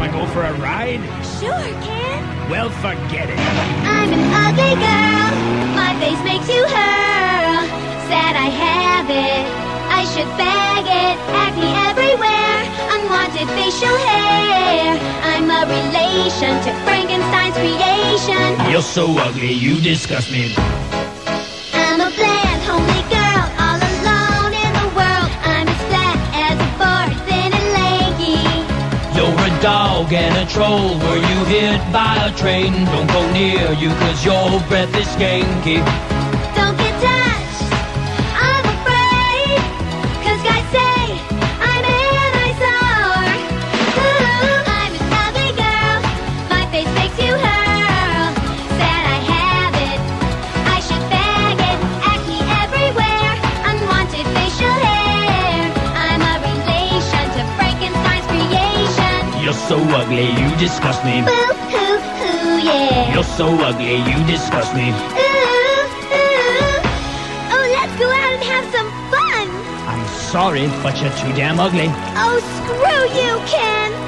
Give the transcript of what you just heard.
I go for a ride? Sure, Ken. Well, forget it. I'm an ugly girl. My face makes you hurl. Sad I have it. I should bag it. Acne everywhere. Unwanted facial hair. I'm a relation to Frankenstein's creation. You're so ugly, you disgust me. A dog and a troll. Were you hit by a train? Don't go near you, cause your breath is skanky. You're so ugly, you disgust me. Boo hoo hoo yeah. You're so ugly, you disgust me. Ooh, ooh. Oh, let's go out and have some fun. I'm sorry, but you're too damn ugly. Oh, screw you, Ken!